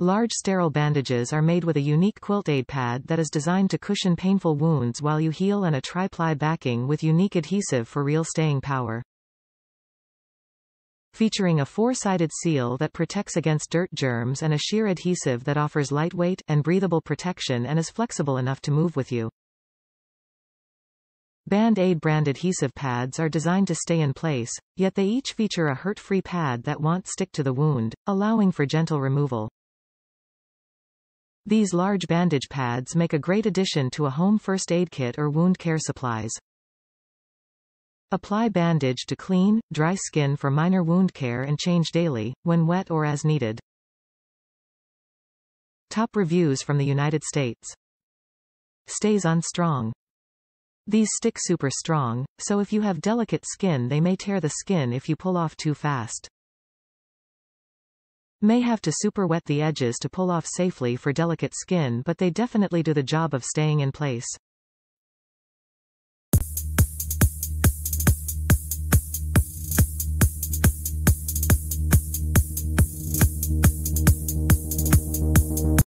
Large sterile bandages are made with a unique quilt aid pad that is designed to cushion painful wounds while you heal and a tri-ply backing with unique adhesive for real staying power. Featuring a four-sided seal that protects against dirt germs and a sheer adhesive that offers lightweight and breathable protection and is flexible enough to move with you. Band-Aid brand adhesive pads are designed to stay in place, yet they each feature a hurt-free pad that won't stick to the wound, allowing for gentle removal. These large bandage pads make a great addition to a home first aid kit or wound care supplies. Apply bandage to clean, dry skin for minor wound care and change daily, when wet or as needed. Top reviews from the United States. Stays on strong. These stick super strong, so if you have delicate skin they may tear the skin if you pull off too fast. May have to super wet the edges to pull off safely for delicate skin but they definitely do the job of staying in place.